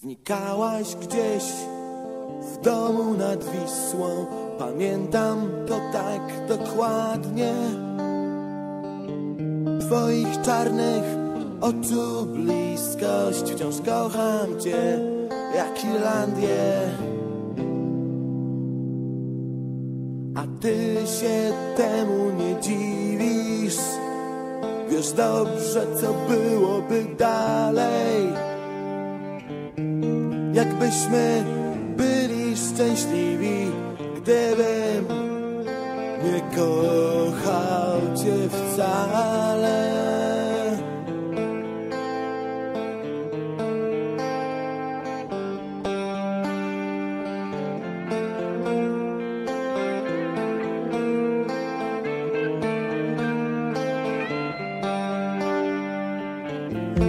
Znikałaś gdzieś w domu nad Wisłą. Pamiętam to tak dokładnie. Twoich czarnych oczu bliskość. Wciąż kocham cię jak Irlandię. A ty się temu nie dziwisz. Wiesz dobrze, co byłoby dalej. Jakbyśmy byli szczęśliwi, gdybym nie kochał cię wcale.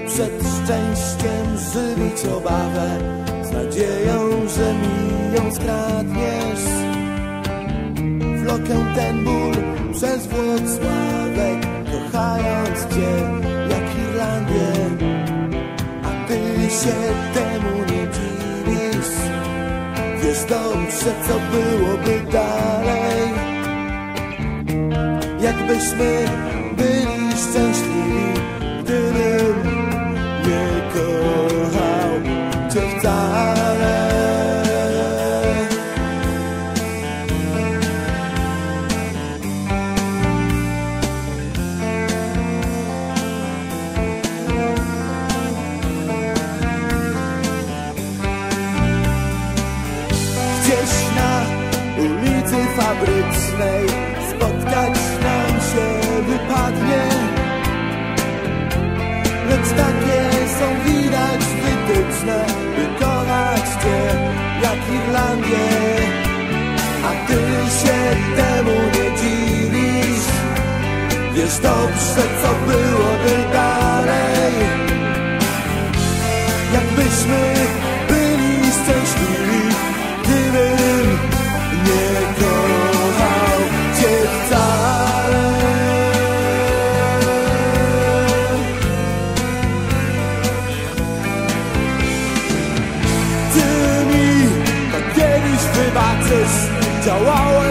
Przed szczęściem żywić obawę ten ból przez Włocławek Kochając cię jak Irlandię. A ty się temu nie dziwisz. Wiesz dobrze co byłoby dalej. Jakbyśmy byli szczęśliwi Gdybym nie kochał Gdzieś na ulicy fabrycznej Spotkać nam się wypadnie. Lecz takie są widać wytyczne By kochać cię jak Irlandię A ty się temu nie dziwisz. Wiesz dobrze co byłoby dalej. Jakbyśmy byli szczęśliwi Dieses Dauer